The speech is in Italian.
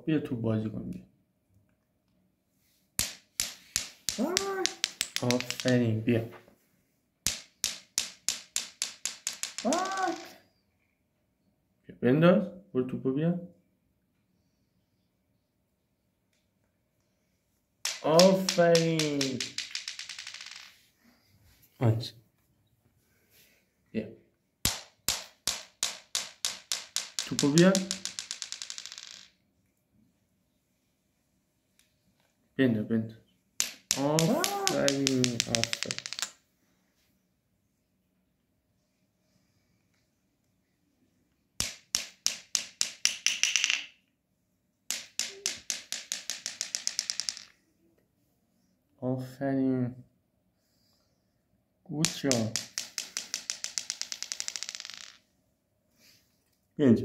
بیا تو بازی کن بیا وای آفرین بیا وای بیا بنداز برو توپو بیا آفرین آنچه بیا توپو بیا Penta, penta. Aferin. Ah. Aferin. Aferin. Uçuyor. Genç.